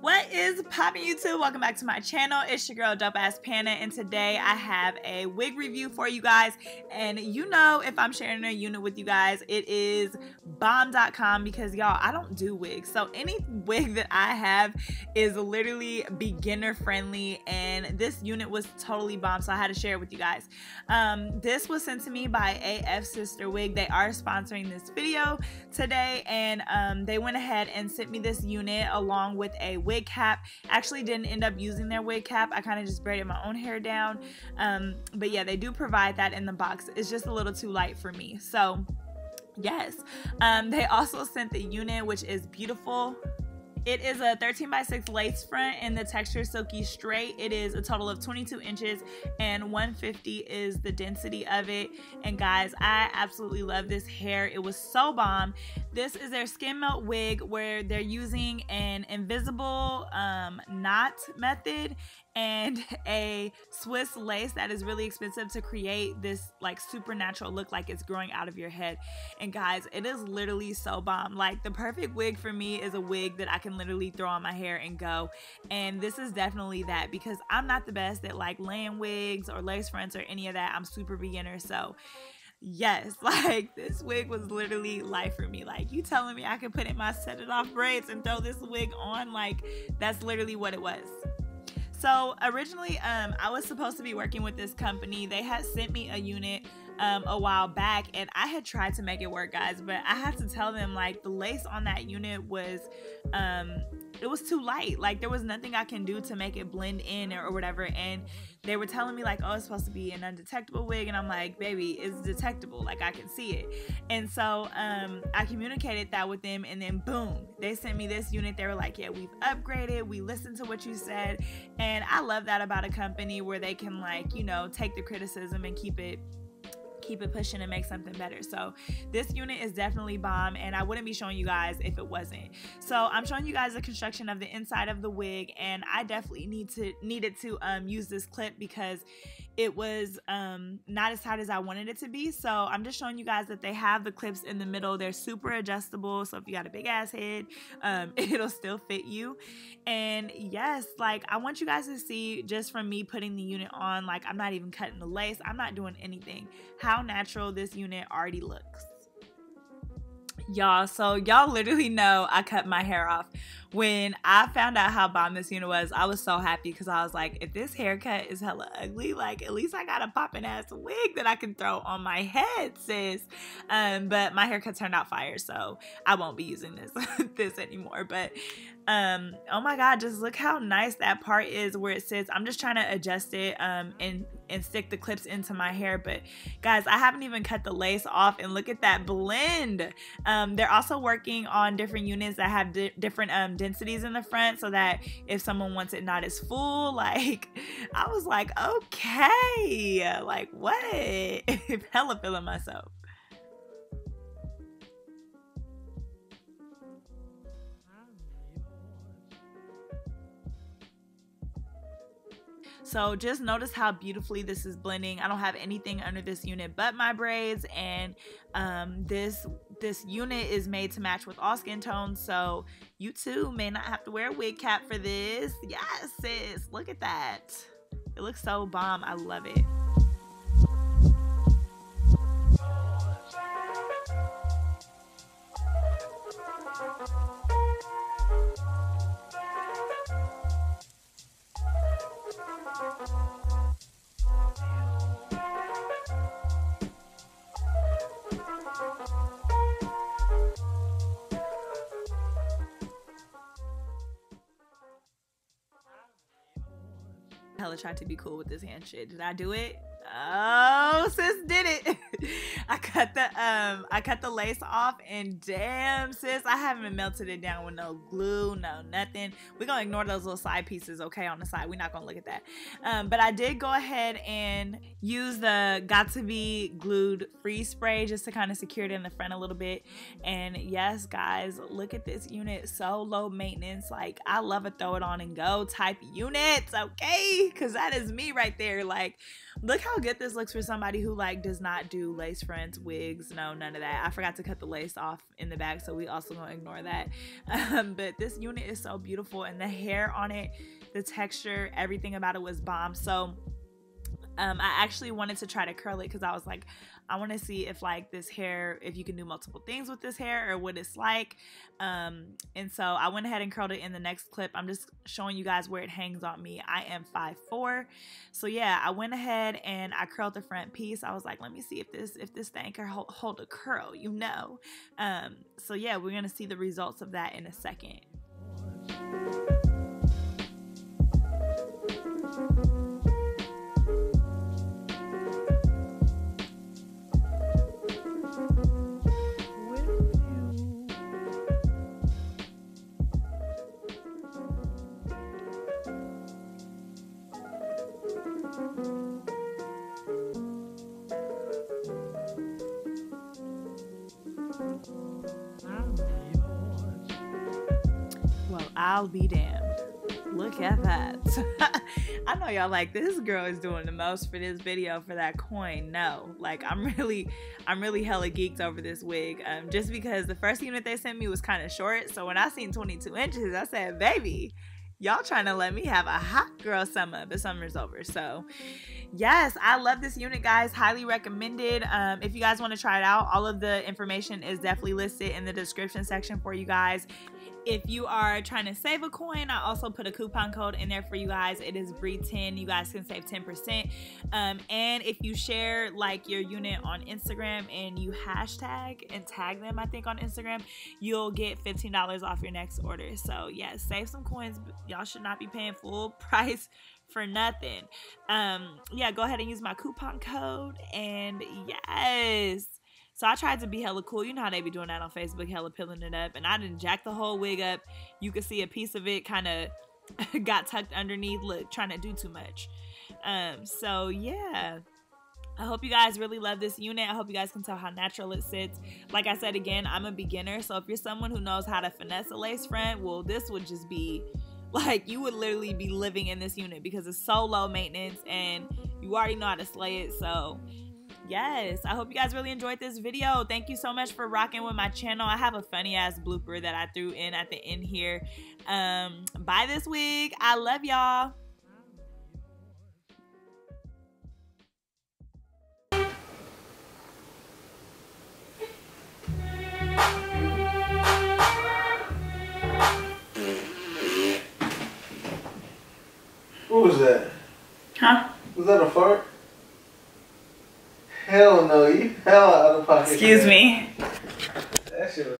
What is popping YouTube? Welcome back to my channel. It's your girl Dope Ass Pana and today I have a wig review for you guys and you know if I'm sharing a unit with you guys it is bomb.com because y'all I don't do wigs so any wig that I have is literally beginner friendly and this unit was totally bomb so I had to share it with you guys. Um, this was sent to me by AF Sister Wig. They are sponsoring this video today and um, they went ahead and sent me this unit along with a wig cap. Actually didn't end up using their wig cap. I kind of just braided my own hair down. Um, but yeah, they do provide that in the box. It's just a little too light for me. So yes, um, they also sent the unit, which is beautiful. It is a 13 by 6 lace front and the texture silky straight. It is a total of 22 inches and 150 is the density of it. And guys, I absolutely love this hair. It was so bomb. This is their skin melt wig where they're using an invisible um, knot method and a Swiss lace that is really expensive to create this like supernatural look like it's growing out of your head. And guys, it is literally so bomb. Like the perfect wig for me is a wig that I can literally throw on my hair and go. And this is definitely that because I'm not the best at like laying wigs or lace fronts or any of that. I'm super beginner. So yes, like this wig was literally life for me. Like you telling me I could put in my set it off braids and throw this wig on, like that's literally what it was. So originally, um, I was supposed to be working with this company. They had sent me a unit um, a while back, and I had tried to make it work, guys. But I had to tell them like the lace on that unit was um, it was too light. Like there was nothing I can do to make it blend in or, or, whatever. And they were telling me like, oh, it's supposed to be an undetectable wig, and I'm like, baby, it's detectable. Like I can see it. And so um, I communicated that with them, and then boom, they sent me this unit. They were like, yeah, we've upgraded. We listened to what you said, and I love that about a company where they can like, you know, take the criticism and keep it keep it pushing and make something better. So this unit is definitely bomb and I wouldn't be showing you guys if it wasn't. So I'm showing you guys the construction of the inside of the wig and I definitely need to needed to um, use this clip because it was um, not as tight as I wanted it to be. So I'm just showing you guys that they have the clips in the middle. They're super adjustable. So if you got a big ass head, um, it'll still fit you. And yes, like I want you guys to see just from me putting the unit on, like I'm not even cutting the lace. I'm not doing anything. How natural this unit already looks y'all so y'all literally know i cut my hair off when I found out how bomb this unit was, I was so happy because I was like, if this haircut is hella ugly, like at least I got a popping ass wig that I can throw on my head, sis. Um, but my haircut turned out fire, so I won't be using this this anymore. But um, oh my god, just look how nice that part is where it sits. I'm just trying to adjust it um and and stick the clips into my hair. But guys, I haven't even cut the lace off, and look at that blend. Um, they're also working on different units that have di different um densities in the front so that if someone wants it not as full, like I was like, okay, like what? Hella feeling myself. So just notice how beautifully this is blending. I don't have anything under this unit but my braids and um, this this unit is made to match with all skin tones. So you too may not have to wear a wig cap for this. Yes, sis, look at that. It looks so bomb. I love it. Hella tried to be cool with this hand shit. Did I do it? Oh, sis did it. I cut the um I cut the lace off and damn sis, I haven't melted it down with no glue, no nothing. We're gonna ignore those little side pieces, okay, on the side. We're not gonna look at that. Um, but I did go ahead and use the Got2b glued free spray just to kind of secure it in the front a little bit. And yes, guys, look at this unit. So low maintenance. Like I love a throw it on and go type units, okay? Cause that is me right there. Like Look how good this looks for somebody who like does not do lace fronts, wigs, no, none of that. I forgot to cut the lace off in the back, so we also gonna ignore that. Um, but this unit is so beautiful, and the hair on it, the texture, everything about it was bomb. So um, I actually wanted to try to curl it because I was like, I want to see if like this hair, if you can do multiple things with this hair or what it's like. Um, and so I went ahead and curled it in the next clip. I'm just showing you guys where it hangs on me. I am 5'4". So yeah, I went ahead and I curled the front piece. I was like, let me see if this, if this thing can hold, hold a curl, you know? Um, so yeah, we're going to see the results of that in a second. I'll be damned. Look at that. I know y'all like this girl is doing the most for this video for that coin. No, like I'm really, I'm really hella geeked over this wig. Um, just because the first unit they sent me was kind of short. So when I seen 22 inches, I said, baby, y'all trying to let me have a hot girl summer, but summer's over. So yes, I love this unit, guys. Highly recommended. Um, if you guys want to try it out, all of the information is definitely listed in the description section for you guys. If you are trying to save a coin, I also put a coupon code in there for you guys. It is Bree10. You guys can save 10%. Um, and if you share like your unit on Instagram and you hashtag and tag them, I think on Instagram, you'll get $15 off your next order. So yeah, save some coins. Y'all should not be paying full price for nothing. Um, yeah, go ahead and use my coupon code. And yes so I tried to be hella cool. You know how they be doing that on Facebook, hella pilling it up. And I didn't jack the whole wig up. You could see a piece of it kind of got tucked underneath, look, trying to do too much. Um, so yeah. I hope you guys really love this unit. I hope you guys can tell how natural it sits. Like I said again, I'm a beginner. So if you're someone who knows how to finesse a lace front, well, this would just be like you would literally be living in this unit because it's so low maintenance and you already know how to slay it. So yes i hope you guys really enjoyed this video thank you so much for rocking with my channel i have a funny ass blooper that i threw in at the end here um buy this wig i love y'all What was that? Huh? Was that a fart? Hell no, you hell out of pocket. Excuse man. me.